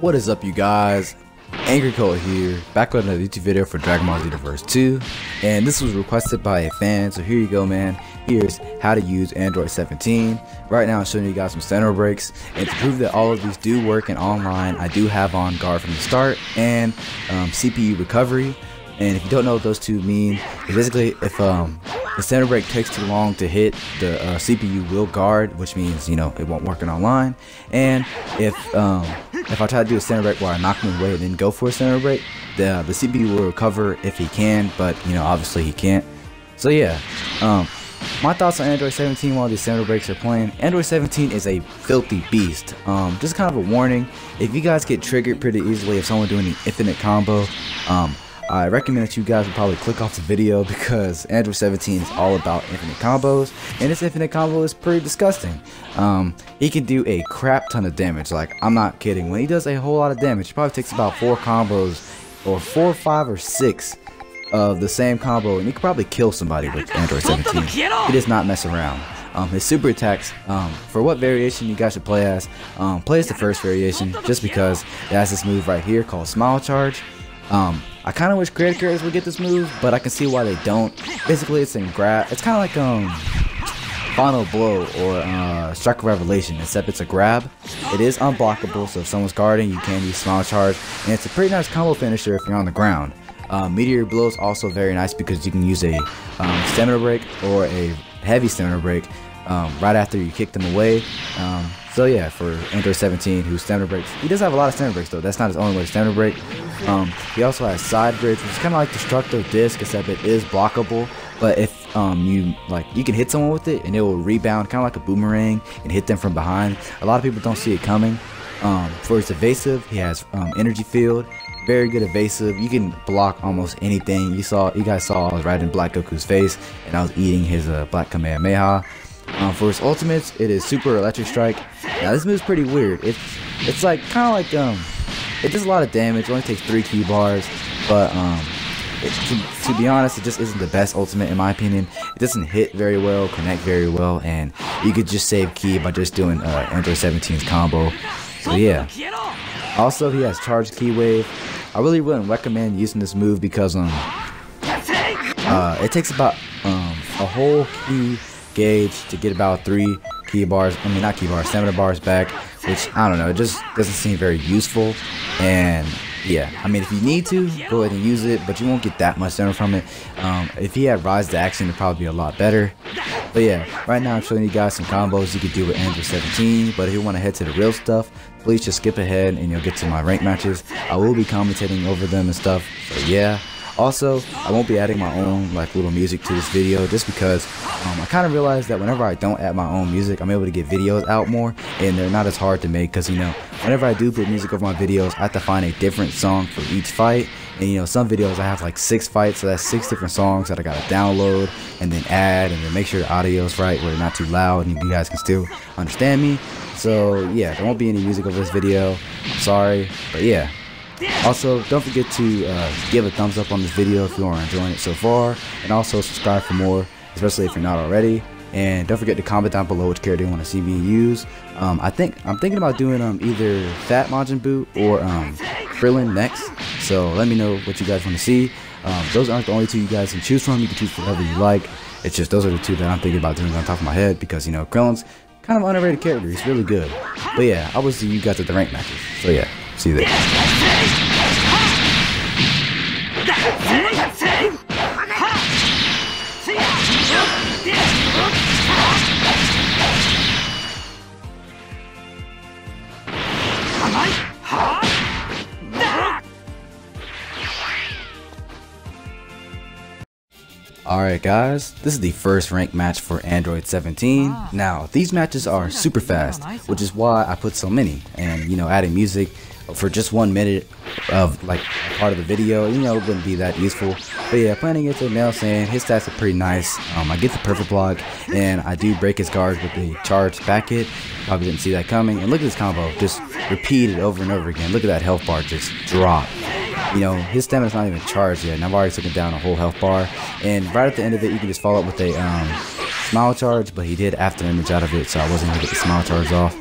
What is up you guys? Angry Colt here, back with another YouTube video for Dragon Ball Xenoverse 2 and this was requested by a fan so here you go man. Here's how to use Android 17 right now I'm showing you guys some center breaks. And to prove that all of these do work in online I do have on guard from the start and um, CPU recovery. And if you don't know what those two mean basically if um, the center break takes too long to hit, the uh, CPU will guard, which means you know it won't work in online. And if um, if I try to do a center break while I knock him away and then go for a center break, the the CPU will recover if he can, but you know obviously he can't. So yeah, um, my thoughts on Android 17 while these center breaks are playing. Android 17 is a filthy beast. Um, just kind of a warning, if you guys get triggered pretty easily if someone doing an infinite combo, um, I recommend that you guys would probably click off the video because Android 17 is all about infinite combos, and this infinite combo is pretty disgusting. Um, he can do a crap ton of damage, like I'm not kidding. When he does a whole lot of damage, he probably takes about four combos, or four, five, or six of the same combo, and he could probably kill somebody with Android 17. He does not mess around. Um, his super attacks, um, for what variation you guys should play as, um, play as the first variation, just because it has this move right here called Smile Charge. Um, I kind of wish creative characters would get this move, but I can see why they don't. Basically, it's in grab. It's kind of like um, Final Blow or uh, Strike Revelation, except it's a grab. It is unblockable, so if someone's guarding, you can use Smile Charge, and it's a pretty nice combo finisher if you're on the ground. Uh, Meteor Blow is also very nice because you can use a um, stamina break or a heavy stamina break um, right after you kick them away. Um, so yeah, for Android 17, who stamina breaks, he does have a lot of stamina breaks though. That's not his only way to stamina break. Um, he also has side breaks, which is kind of like Destructo Disc, except it is blockable. But if um, you like, you can hit someone with it and it will rebound, kind of like a boomerang, and hit them from behind. A lot of people don't see it coming. Um, for his evasive, he has um, energy field, very good evasive. You can block almost anything. You saw, you guys saw I was in Black Goku's face, and I was eating his uh, Black Kamehameha. Um, for his ultimates, it is Super Electric Strike. Now this move's pretty weird. It's it's like kind of like um, it does a lot of damage. It only takes three ki bars, but um, it, to, to, be honest, it just isn't the best ultimate in my opinion. It doesn't hit very well, connect very well, and you could just save ki by just doing uh, Android 17's combo. So yeah. Also, he has charged Ki wave. I really wouldn't recommend using this move because um, uh, it takes about um a whole ki gauge to get about three ki bars, I mean not ki bars, stamina bars back, which I don't know, it just doesn't seem very useful. And yeah, I mean if you need to, go ahead and use it, but you won't get that much stamina from it. Um, if he had Rise to Action, it'd probably be a lot better. But yeah, right now I'm showing you guys some combos you could do with Android 17, but if you want to head to the real stuff, please just skip ahead and you'll get to my rank matches. I will be commentating over them and stuff, so yeah. Also, I won't be adding my own like little music to this video just because um, I kind of realized that whenever I don't add my own music, I'm able to get videos out more and they're not as hard to make because you know, whenever I do put music over my videos, I have to find a different song for each fight. And you know, some videos I have like six fights, so that's six different songs that I gotta download and then add and then make sure the audio is right where they're not too loud and you guys can still understand me. So yeah, there won't be any music over this video. I'm sorry, but yeah. Also, don't forget to uh, give a thumbs up on this video if you are enjoying it so far, and also subscribe for more, especially if you're not already. And don't forget to comment down below which character you want to see me use. Um, I think I'm thinking about doing um, either Fat Majin Buu or um, Krillin next. So let me know what you guys want to see. Um, those aren't the only two you guys can choose from. You can choose whatever you like. It's just those are the two that I'm thinking about doing on top of my head because you know Krillin's kind of underrated character. He's really good. But yeah, I will see you guys at the rank matches. So yeah, see you there. Alright guys, this is the first rank match for Android 17. Ah. Now, these matches are super fast, which is why I put so many. And, you know, adding music for just one minute of, like, part of the video, you know, it wouldn't be that useful. But yeah, planning playing against Nelson, his stats are pretty nice. Um, I get the perfect block, and I do break his guard with the charge back hit. Probably didn't see that coming. And look at this combo, just repeated over and over again. Look at that health bar just drop you know, his stamina's not even charged yet, and I've already taken down a whole health bar. And right at the end of it, you can just follow up with a um, smile charge, but he did after image out of it, so I wasn't able to get the smile charge off.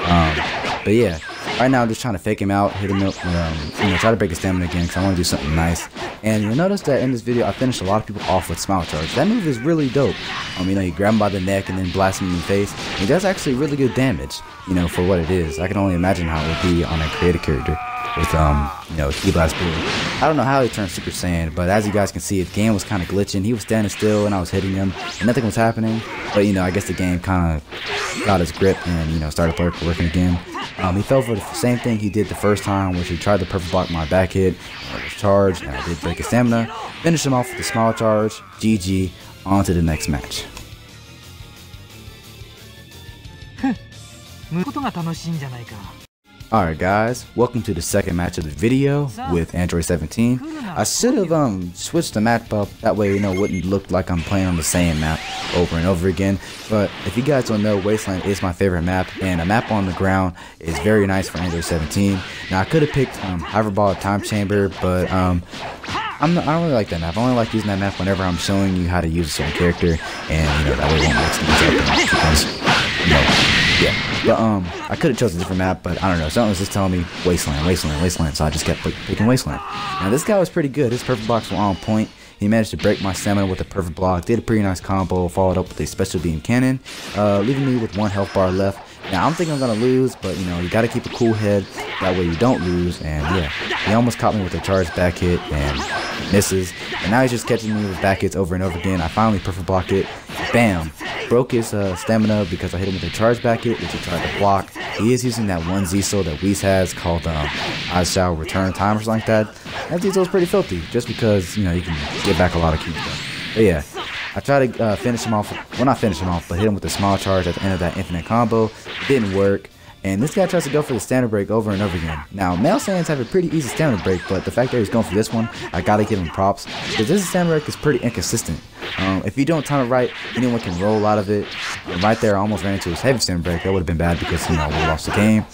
Um, but yeah, right now I'm just trying to fake him out, hit him up, um, you know, try to break his stamina again because I want to do something nice. And you'll notice that in this video, I finished a lot of people off with Smile Charge. That move is really dope. I Um, you know, you grab him by the neck and then blast him in the face. He does actually really good damage, you know, for what it is. I can only imagine how it would be on a creative character with um you know Ki Blast Blue. I don't know how he turned Super Saiyan, but as you guys can see, the game was kind of glitching. He was standing still and I was hitting him, and nothing was happening. But you know, I guess the game kind of got his grip and you know started working again. Um, he fell for the same thing he did the first time, which he tried to perfect block my back hit, charge, and I did break his stamina. Finish him off with a smile charge. GG. On to the next match. Alright guys, welcome to the second match of the video with Android 17. I should have um switched the map up, that way you know it wouldn't look like I'm playing on the same map over and over again. But if you guys don't know, Wasteland is my favorite map, and a map on the ground is very nice for Android 17. Now I could have picked um, Hyperbolic Time Chamber, but um I'm not, I don't really like that map. I only like using that map whenever I'm showing you how to use a certain character, and you know that way it won't mix things up. But um, I could have chosen a different map, but I don't know. Something was just telling me Wasteland, Wasteland, Wasteland. So I just kept picking Wasteland. Now this guy was pretty good. His perfect blocks were on point. He managed to break my stamina with a perfect block. Did a pretty nice combo. Followed up with a special beam cannon, uh, leaving me with one health bar left. Now I'm thinking I'm gonna lose, but you know you gotta keep a cool head. That way you don't lose. And yeah, he almost caught me with a charged back hit and misses. And now he's just catching me with back hits over and over again. I finally perfect block it. Bam! Broke his uh, stamina because I hit him with a charge back hit, which he tried to block. He is using that one Z-Soul that Whis has called um, I Shall Return Time or something like that. That is pretty filthy, just because, you know, you can get back a lot of keys. But yeah, I tried to uh, finish him off, well not finish him off, but hit him with a smile charge at the end of that infinite combo. Didn't work. And this guy tries to go for the standard break over and over again. Now, male Saiyans have a pretty easy standard break, but the fact that he's going for this one, I gotta give him props. Because this standard break is pretty inconsistent. Um, if you don't time it right, anyone can roll out of it. And right there, I almost ran into his heavy standard break. That would have been bad because, you know, we lost the game.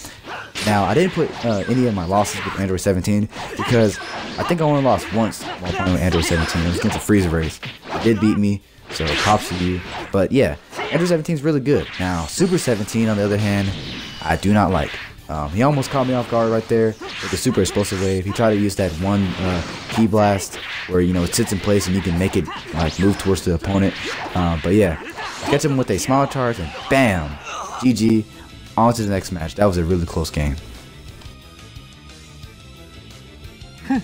Now, I didn't put uh, any of my losses with Android 17 because I think I only lost once while playing with Android 17. It was against a Frieza race. It did beat me, so props to you. But yeah, Android 17 is really good. Now, Super 17, on the other hand, I do not like. Um, he almost caught me off guard right there with the super explosive wave. He tried to use that one uh, Ki Blast where you know it sits in place and you can make it like move towards the opponent. Um, but yeah, catch him with a smile charge and bam, GG. On to the next match. That was a really close game.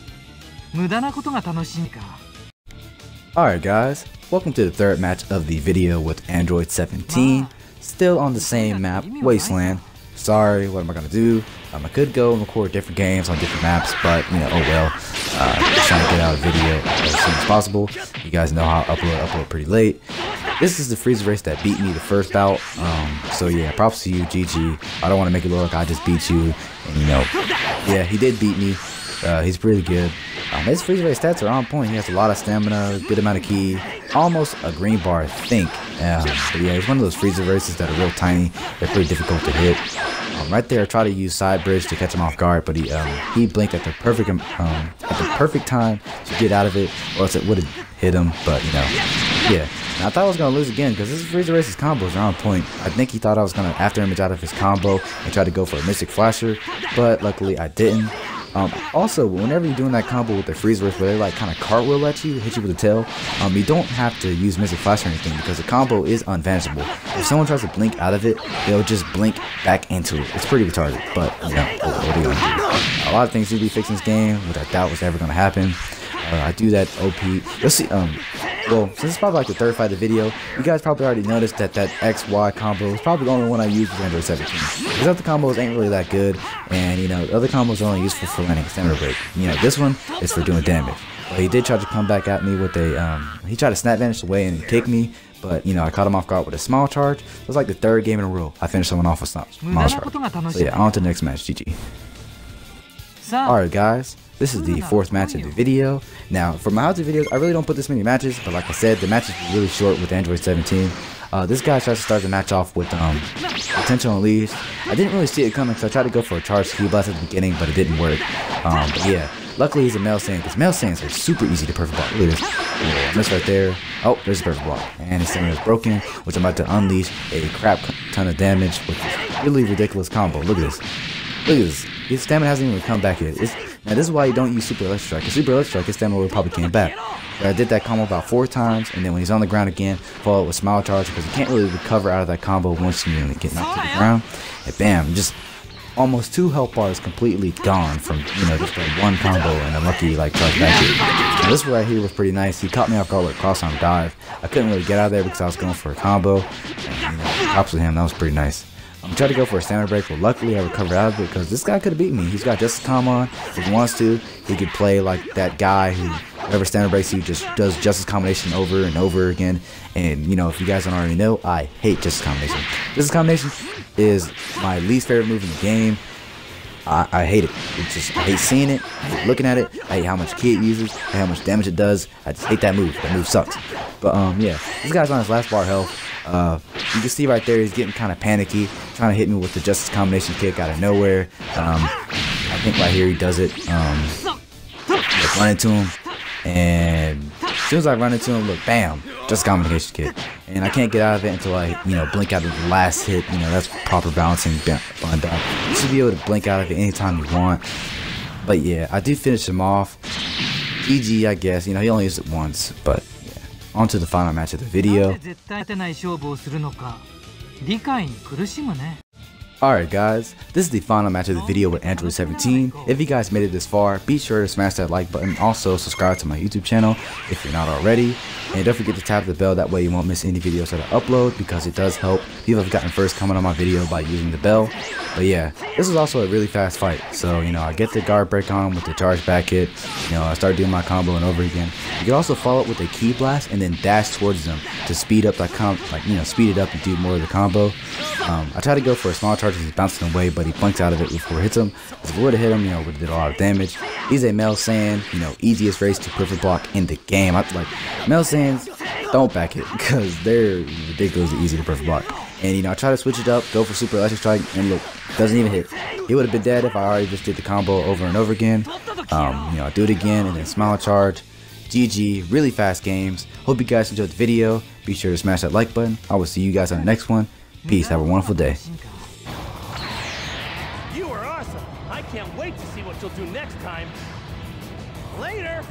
Alright guys, welcome to the third match of the video with Android 17. Still on the same map, Wasteland. Sorry, what am I gonna do? Um, I could go and record different games on different maps, but you know, oh well. Uh, just trying to get out a video as soon as possible. You guys know how I upload, upload pretty late. This is the Frieza race that beat me the first bout. Um, so yeah, props to you, GG. I don't want to make it look like I just beat you. And you know, yeah, he did beat me. Uh, he's pretty good. Um, his Frieza race stats are on point. He has a lot of stamina, good amount of ki, almost a green bar, I think. Um, yeah, he's one of those Frieza races that are real tiny. They're pretty difficult to hit. Um, right there, tried to use side bridge to catch him off guard, but he um, he blinked at the perfect um, at the perfect time to get out of it, or else it would have hit him. But you know, yeah. Now, I thought I was gonna lose again because this Frieza Race's combos are on point. I think he thought I was gonna after image out of his combo and try to go for a Mystic Flasher, but luckily I didn't. Um, also, whenever you're doing that combo with the freeze where they like kind of cartwheel at you, hit you with the tail, um, you don't have to use Mystic Flash or anything because the combo is unvanishable. If someone tries to blink out of it, they'll just blink back into it. It's pretty retarded, but you know, what are you gonna do? A lot of things need to be fixed in this game, which I doubt was ever gonna happen. Uh, I do that OP. You'll see. Um, well, since it's probably like the third fight of the video, you guys probably already noticed that that XY combo is probably the only one I use with Android 17. Because other combos ain't really that good, and you know, other combos are only useful for landing a stamina break. You know, this one is for doing damage. But he did try to come back at me with a, um, he tried to snap vanish away and kick me, but you know, I caught him off guard with a smile charge. It was like the third game in a row. I finished someone off with a smile charge. So yeah, on to the next match, GG. Alright guys, this is the fourth match of the video. Now, for my other videos, I really don't put this many matches, but like I said, the matches were really short with Android 17. Uh, this guy tries to start the match off with um, potential unleashed. I didn't really see it coming, so I tried to go for a charge Ki Blast at the beginning, but it didn't work. Um, but yeah, luckily he's a male Saiyan, because male Saiyans are super easy to perfect block. Look at this. Yeah, miss right there. Oh, there's a perfect block. And his stamina is broken, which I'm about to unleash a crap ton of damage with this really ridiculous combo. Look at this. Look at this. His stamina hasn't even come back yet. It's, now this is why you don't use Super Electric Strike. Because Super Electric Strike, his stamina would probably came back. But I did that combo about four times, and then when he's on the ground again, follow it with Smile Charge because he can't really recover out of that combo once you get knocked to the ground. And bam, just almost two health bars completely gone from you know just that one combo and a lucky like charge back here. Now, this right here was pretty nice. He caught me off guard with a cross arm dive. I couldn't really get out of there because I was going for a combo. And, you know, props to him. That was pretty nice. I'm trying to go for a stamina break, but luckily I recovered out of it because this guy could have beat me. He's got Justice Combo on. If he wants to, he could play like that guy who whatever stamina breaks he just does Justice Combination over and over again. And you know, if you guys don't already know, I hate Justice Combination. Justice Combination is my least favorite move in the game. I, I, hate it. It's just I hate seeing it, I hate looking at it, I hate how much kit uses, I hate how much damage it does. I just hate that move. That move sucks. But um yeah, this guy's on his last bar health. Uh, you can see right there he's getting kind of panicky, trying to hit me with the Justice Combination kick out of nowhere. Um, I think right here he does it. Um, run into him, and as soon as I run into him, look, bam, just combination kick. And I can't get out of it until I, you know, blink out of the last hit. You know, that's proper balancing bond down. You should be able to blink out of it anytime you want. But yeah, I do finish him off. GG, I guess. You know, he only used it once, but on to the final match of the video. Alright guys, this is the final match of the video with Android 17. If you guys made it this far, be sure to smash that like button. Also, subscribe to my YouTube channel if you're not already. And don't forget to tap the bell, that way you won't miss any videos that I upload because it does help. People have gotten first comment on my video by using the bell. But yeah, this is also a really fast fight. So, you know, I get the guard break on with the charge back hit. You know, I start doing my combo and over again. You can also follow up with a ki blast and then dash towards them to speed up that comp, like, you know, speed it up and do more of the combo. Um, I try to go for a smile charge as he's bouncing away, but he blinks out of it before it hits him. If it would have hit him, you know, would have did a lot of damage. He's a male Saiyan, you know, easiest race to perfect block in the game. I like male Saiyans don't back it because they're ridiculously easy to perfect block. And you know, I try to switch it up, go for super electric strike, and look, doesn't even hit. He would have been dead if I already just did the combo over and over again. Um, you know, I do it again and then smile charge. GG, really fast games. Hope you guys enjoyed the video. Be sure to smash that like button. I will see you guys on the next one. Peace. Have a wonderful day. You'll do next time. Later.